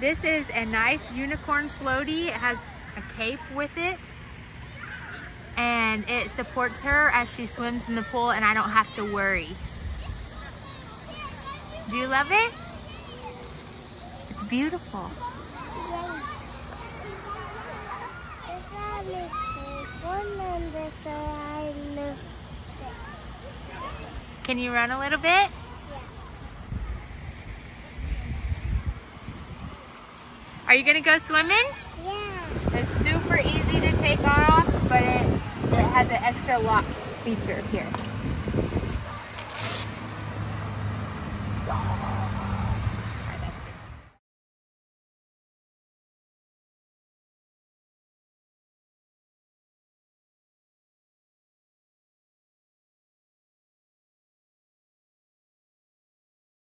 This is a nice unicorn floaty. It has a cape with it. And it supports her as she swims in the pool and I don't have to worry. Do you love it? It's beautiful. Can you run a little bit? Are you gonna go swimming? Yeah. It's super easy to take off, but it, it has an extra lock feature here.